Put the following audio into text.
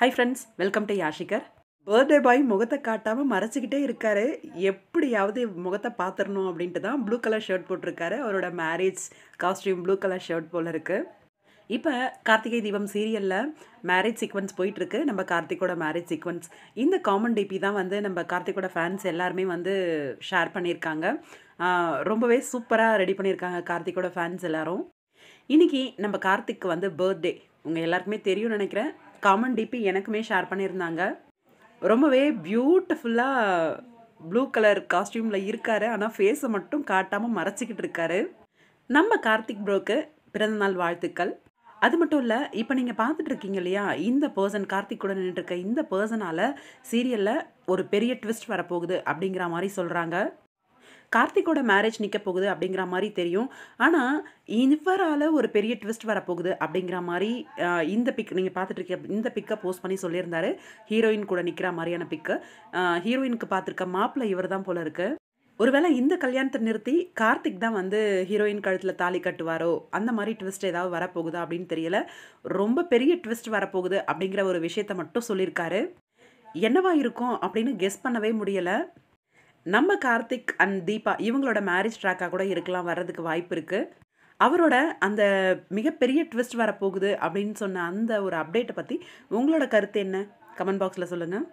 High friends welcome to யாஷிகர் birthday boy முகத்தை காட்டாமல் மறைச்சிக்கிட்டே இருக்காரு. எப்படியாவது முகத்தை பார்த்துடணும் அப்படின்ட்டு தான் ப்ளூ கலர் ஷர்ட் போட்டிருக்காரு. அவரோட marriage costume blue colour shirt போல் இருக்குது இப்போ கார்த்திகை தீபம் சீரியலில் மேரேஜ் சீக்வன்ஸ் போயிட்டுருக்கு. நம்ம கார்த்திகோட மேரேஜ் சீக்வன்ஸ் இந்த காமன் டிபி தான் வந்து நம்ம கார்த்திகோட ஃபேன்ஸ் எல்லாருமே வந்து ஷேர் பண்ணியிருக்காங்க. ரொம்பவே சூப்பராக ரெடி பண்ணியிருக்காங்க கார்த்திகோட ஃபேன்ஸ் எல்லோரும். இன்னைக்கு நம்ம கார்த்திக் வந்து பர்த்டே உங்கள் எல்லாருக்குமே தெரியும்னு நினைக்கிறேன். காமன் டிபி எனக்குமே ஷேர் பண்ணியிருந்தாங்க. ரொம்பவே பியூட்டிஃபுல்லாக ப்ளூ கலர் காஸ்டியூமில் இருக்காரு. ஆனால் ஃபேஸை மட்டும் காட்டாமல் மறைச்சிக்கிட்டு இருக்காரு. நம்ம கார்த்திக் ப்ரோக்கு பிறந்தநாள் வாழ்த்துக்கள். அது மட்டும் இல்லை இப்போ நீங்கள் பார்த்துட்டு இருக்கீங்க இல்லையா இந்த பர்சன் கார்த்திக் கூட நின்றுருக்க இந்த பர்சனால் சீரியலில் ஒரு பெரிய ட்விஸ்ட் வரப்போகுது அப்படிங்கிற மாதிரி சொல்கிறாங்க கார்த்திக்கோட மேரேஜ் நிற்க போகுது அப்படிங்கிற மாதிரி தெரியும். ஆனால் இவரால் ஒரு பெரிய ட்விஸ்ட் வரப்போகுது அப்படிங்கிற மாதிரி இந்த பிக் நீங்கள் பார்த்துட்டு இருக்க இந்த பிக்கை போஸ்ட் பண்ணி சொல்லியிருந்தாரு. ஹீரோயின் கூட நிற்கிற மாதிரியான பிக்கு ஹீரோயினுக்கு பார்த்துருக்க மாப்பிள்ளை இவர் தான் போல இருக்குது ஒருவேளை இந்த கல்யாணத்தை நிறுத்தி கார்த்திக் தான் வந்து ஹீரோயின் கழுத்தில் தாலி கட்டுவாரோ? அந்த மாதிரி ட்விஸ்ட் ஏதாவது வரப்போகுதா அப்படின்னு தெரியல. ரொம்ப பெரிய ட்விஸ்ட் வரப்போகுது அப்படிங்கிற ஒரு விஷயத்த மட்டும் சொல்லியிருக்காரு. என்னவா இருக்கும் அப்படின்னு கெஸ் பண்ணவே முடியலை. நம்ம கார்த்திக் அண்ட் தீபா இவங்களோட மேரேஜ் ட்ராக்காக கூட இருக்கலாம் வர்றதுக்கு வாய்ப்பு இருக்குது அவரோட அந்த மிகப்பெரிய ட்விஸ்ட் வரப்போகுது அப்படின்னு சொன்ன அந்த ஒரு அப்டேட்டை பற்றி உங்களோட கருத்து என்ன? கமெண்ட் பாக்ஸில் சொல்லுங்கள்